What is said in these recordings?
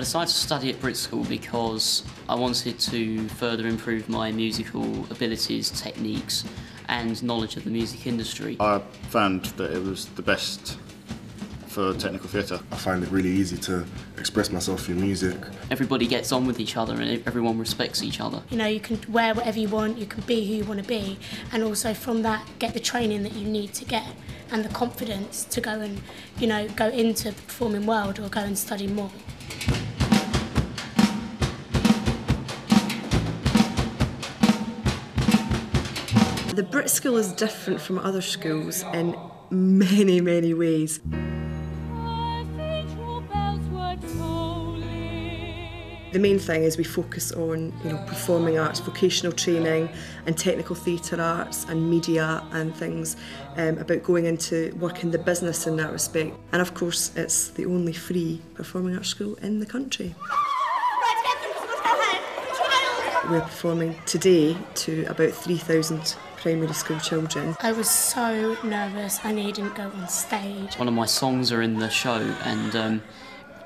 decided to study at Brit School because I wanted to further improve my musical abilities, techniques, and knowledge of the music industry. I found that it was the best for technical theatre. I find it really easy to express myself through music. Everybody gets on with each other and everyone respects each other. You know, you can wear whatever you want, you can be who you want to be, and also from that, get the training that you need to get and the confidence to go and, you know, go into the performing world or go and study more. The Brit School is different from other schools in many, many ways. The main thing is we focus on you know performing arts, vocational training, and technical theatre arts and media and things um, about going into work in the business in that respect. And of course, it's the only free performing arts school in the country. We're performing today to about 3,000 primary school children. I was so nervous. I knew I didn't go on stage. One of my songs are in the show, and um,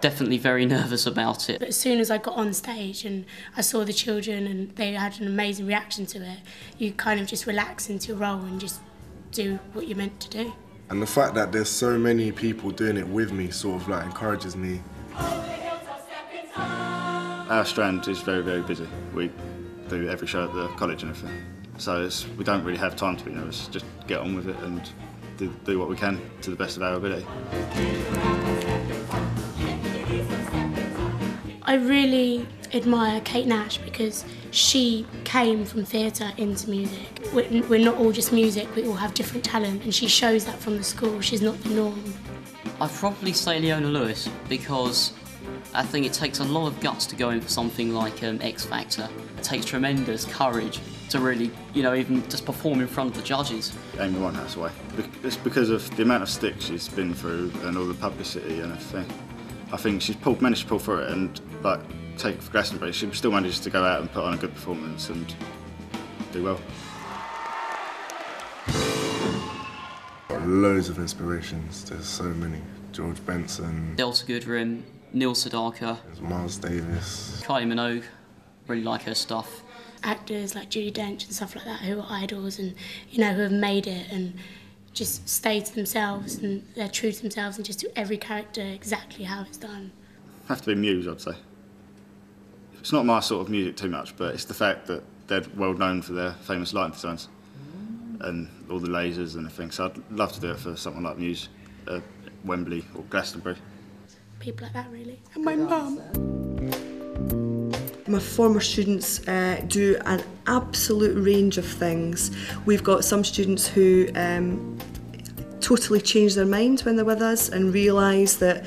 definitely very nervous about it. But as soon as I got on stage and I saw the children and they had an amazing reaction to it, you kind of just relax into your role and just do what you're meant to do. And the fact that there's so many people doing it with me sort of like encourages me. Our strand is very, very busy. We do every show at the college and everything. So we don't really have time to be nervous. Just get on with it and do, do what we can to the best of our ability. I really admire Kate Nash because she came from theatre into music. We're, we're not all just music, we all have different talent, and she shows that from the school. She's not the norm. I'd probably say Leona Lewis because I think it takes a lot of guts to go in for something like um, X Factor. It takes tremendous courage to really, you know, even just perform in front of the judges. Amy Winehouse away. It's because of the amount of sticks she's been through and all the publicity and everything. I think she's pulled, managed to pull through it and, like, take for Glastonbury, she still manages to go out and put on a good performance and do well. Loads of inspirations. There's so many. George Benson, Delta Goodrem, Neil Sedaka, Miles Davis. Kylie Minogue, really like her stuff. Actors like Judi Dench and stuff like that who are idols and, you know, who have made it and just stay to themselves and they're true to themselves and just do every character exactly how it's done. Have to be Muse, I'd say. It's not my sort of music too much, but it's the fact that they're well known for their famous lighting designs and all the lasers and the everything. So I'd love to do it for someone like Muse, uh, Wembley or Glastonbury. People like that, really. And my mum. my former students uh, do an absolute range of things. We've got some students who um, totally change their mind when they're with us and realise that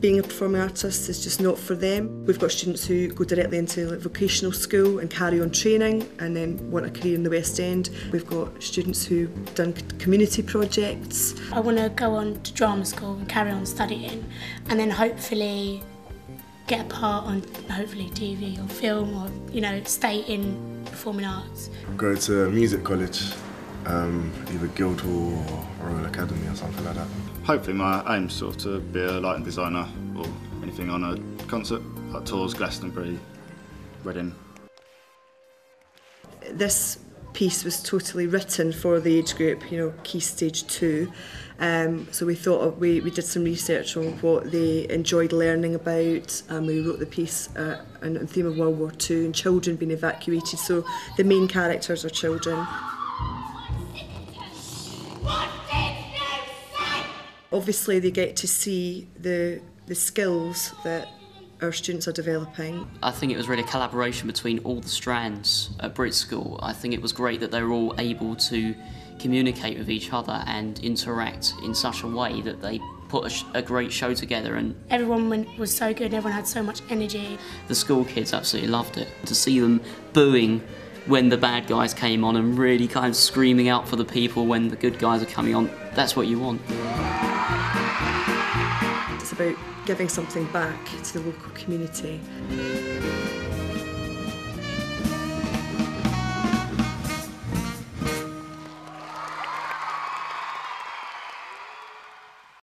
being a performing artist is just not for them. We've got students who go directly into like, vocational school and carry on training and then want a career in the West End. We've got students who've done community projects. I want to go on to drama school and carry on studying and then hopefully get a part on hopefully TV or film or, you know, stay in performing arts. Go to music college, um, either Guildhall or Royal Academy or something like that. Hopefully my aim's sort of to be a lighting designer or anything on a concert, like tours, Glastonbury, Reading. This piece was totally written for the age group, you know, Key Stage 2. Um, so we thought of, we, we did some research on what they enjoyed learning about and we wrote the piece uh, on, on theme of World War II and children being evacuated. So the main characters are children. Obviously they get to see the, the skills that our students are developing. I think it was really a collaboration between all the strands at Brit School. I think it was great that they were all able to communicate with each other and interact in such a way that they put a, sh- a great show together and Everyone went, was so good and everyone had so much energy. the school kids absolutely loved it. To see them booing when the bad guys came on and really kind of screaming out for the people when the good guys are coming on, that's what you want. It's about giving something back to the local community.